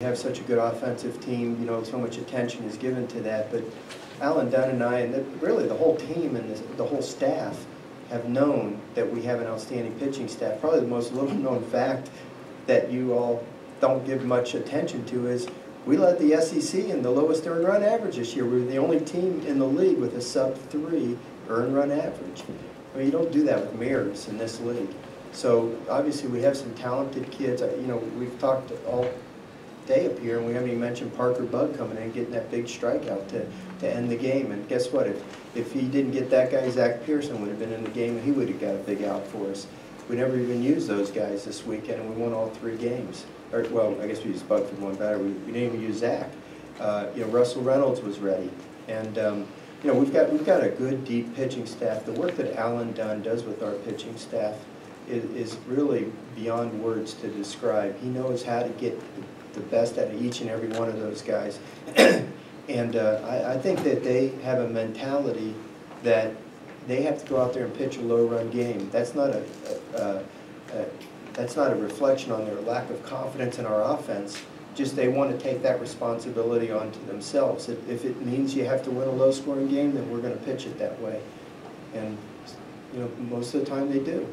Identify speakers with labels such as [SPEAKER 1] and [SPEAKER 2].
[SPEAKER 1] Have such a good offensive team, you know, so much attention is given to that, but Alan Dunn and I, and the- really the whole team and the, the whole staff have known that we have an outstanding pitching staff. Probably the most little-known fact that you all don't give much attention to is we led the SEC in the lowest earned run average this year. We were the only team in the league with a sub-three earned run average. I mean, you don't do that with mirrors in this league. So obviously, we have some talented kids. You know, we've talked all up here, and we haven't even mentioned Parker Bugg coming in getting that big strikeout to, to end the game. And guess what? If, if he didn't get that guy, Zach Person would have been in the game, and he would have got a big out for us. We never even used those guys this weekend, and we won all three games. Or, well, I guess we used Bugg for one batter. We, we didn't even use Zach. Uh, you know, Russell Reynolds was ready. And, um, you know, we've got, we've got a good, deep pitching staff. The work that Alan Dunn does with our pitching staff is, really beyond words to describe. He knows how to get the best out of each and every one of those guys. And uh, I, I think that they have a mentality that they have to go out there and pitch a low-run game. That's not a, a- a- that's not a reflection on their lack of confidence in our offense, just they want to take that responsibility onto themselves. If, if it means you have to win a low-scoring game, then we're going to pitch it that way. And, you know, most of the time they do.